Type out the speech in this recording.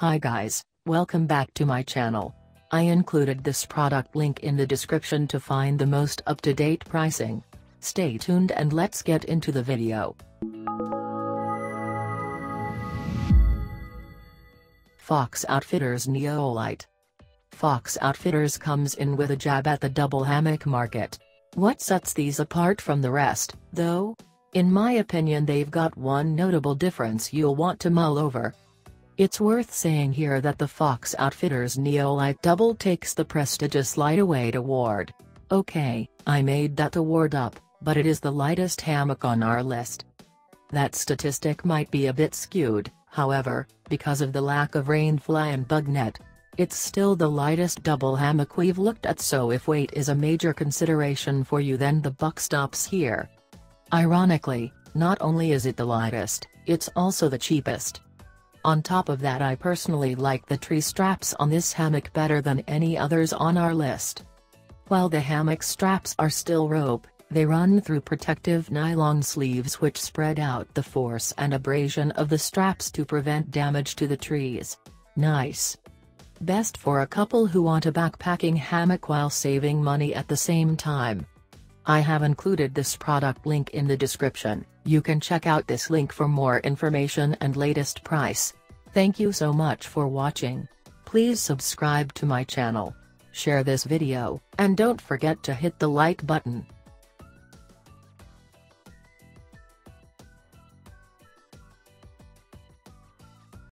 Hi guys, welcome back to my channel. I included this product link in the description to find the most up-to-date pricing. Stay tuned and let's get into the video. Fox Outfitters Neolite Fox Outfitters comes in with a jab at the double hammock market. What sets these apart from the rest, though? In my opinion they've got one notable difference you'll want to mull over. It's worth saying here that the Fox Outfitters Neolite Double takes the prestigious Lightweight Award. Okay, I made that award up, but it is the lightest hammock on our list. That statistic might be a bit skewed, however, because of the lack of rainfly and bug net. It's still the lightest double hammock we've looked at so if weight is a major consideration for you then the buck stops here. Ironically, not only is it the lightest, it's also the cheapest. On top of that I personally like the tree straps on this hammock better than any others on our list. While the hammock straps are still rope, they run through protective nylon sleeves which spread out the force and abrasion of the straps to prevent damage to the trees. Nice. Best for a couple who want a backpacking hammock while saving money at the same time. I have included this product link in the description, you can check out this link for more information and latest price. Thank you so much for watching. Please subscribe to my channel. Share this video, and don't forget to hit the like button.